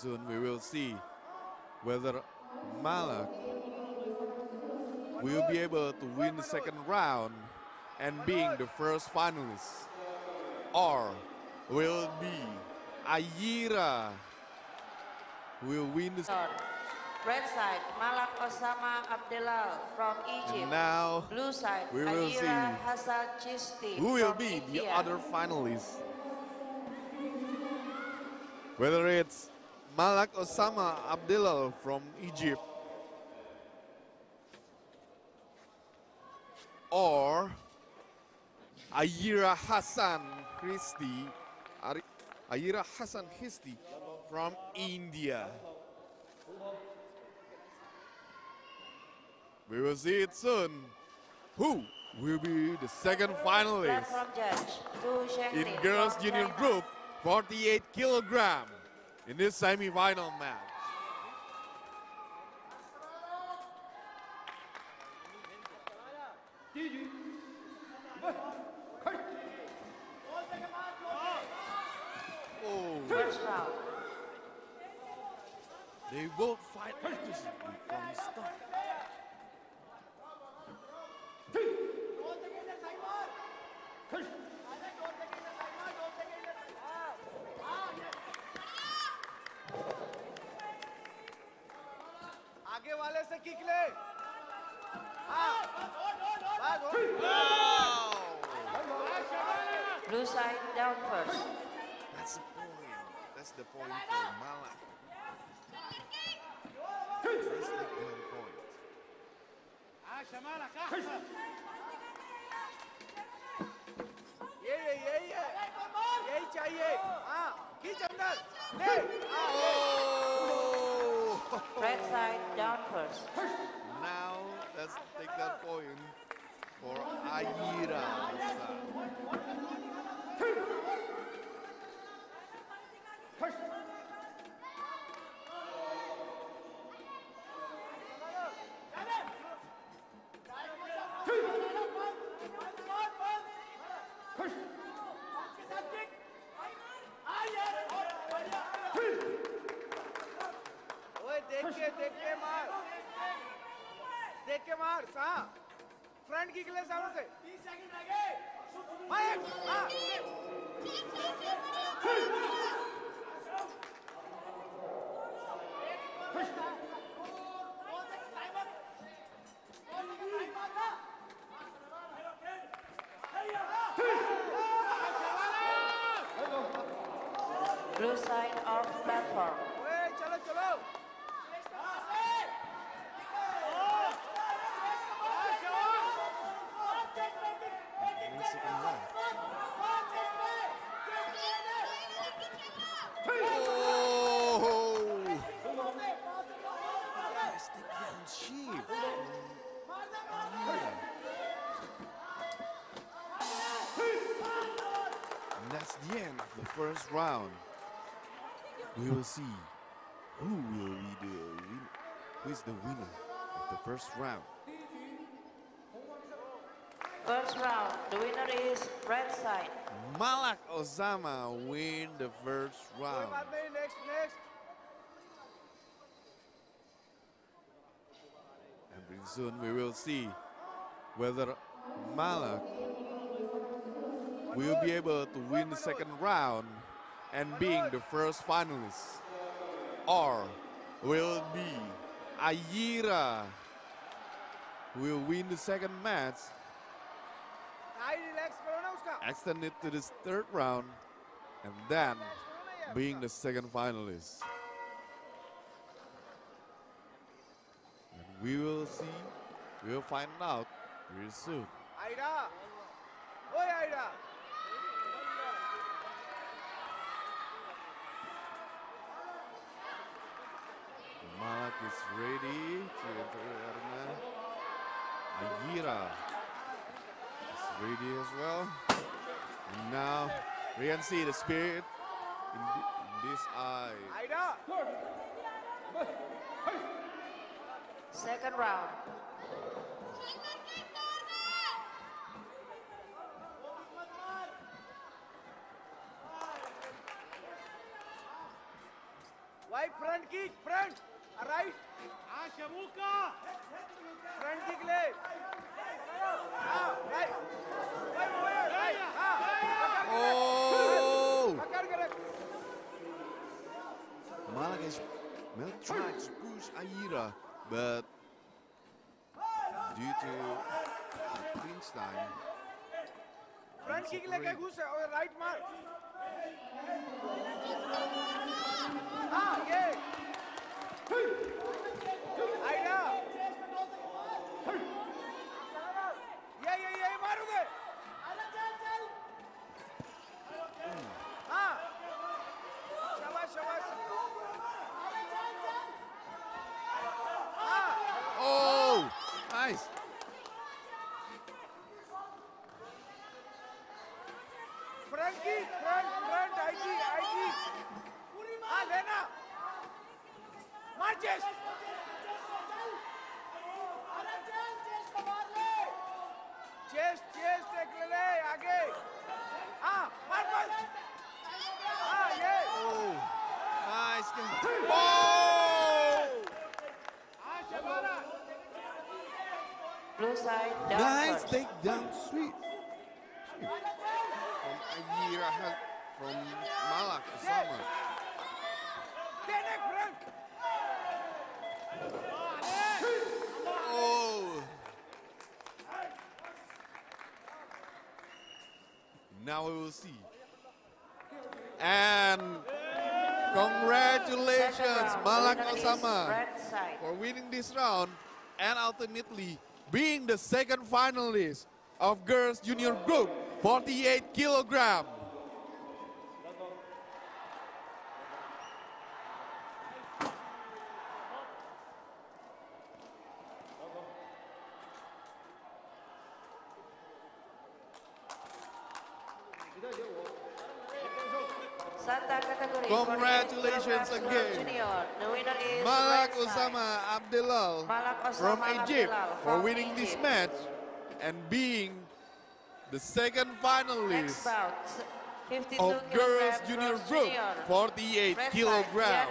soon we will see whether Malak will be able to win the second round and being the first finalist or will be Ayira will win the Red side, Malak Osama Abdelal from Egypt. and now Blue side, we will Ayira see Hassan Chisti who will be the other finalists whether it's Malak Osama Abdelal from Egypt or Ayira Hassan Christie Ayira Hassan Christie from India. We will see it soon. Who will be the second finalist in girls junior group 48 kilogram in this semi-final match. Oh, they both fight aggressively from the start. वाले से kick ले हाँ भाग हो Blue side down first. That's the point. That's the point for Malak. First takedown point. ये ये यही है यही चाहिए हाँ खींच अंदर ले Right side down first. Now let's take that point for Ayira. First. देख के मार हाँ फ्रंट किक ले सामने से 30 सेकंड रह गए हाँ एक हाँ। Blue side off platform. first round. We will see who will be the winner. who is the winner of the first round. First round, the winner is red side. Malak Osama win the first round. Next, next. And pretty soon we will see whether Malak will be able to win the second round and being the first finalist? Or will be Ayira will win the second match extended to this third round and then being the second finalist. And we will see, we'll find out very soon. Aira! Oi, Aira! is ready to enter arena. Ayira is ready as well. And now, we can see the spirit in, th in this eye. Second round. Why front kick? Front! Right front kick ले हाँ right भाई वो है right हाँ Oh! पकड़ के रख Malak is well tried to push Aira, but due to the clinch time, front kick लेके घुस है और राइट मार हाँ ये Front की फ्रंट फ्रंट आईजी आईजी हाँ लेना मार चेस्ट चेस्ट चेस्ट एक ले ले आगे हाँ मार मार हाँ ये Oh, nice. kick. Oh! Blue side down Nice first. takedown, sweet. From Aira, ha- from Malak Osama. देने front Oh! Now we will see. And congratulations. Malak Osama, for winning this round and ultimately being the second finalist of girls junior group 48 kilogram. Sanda category. Congratulations 48 again. Junior. The winner is Malak. Osama Abdelal from Egypt Abdelal for winning this match and being the second finalist bout. of girls junior group 48 Red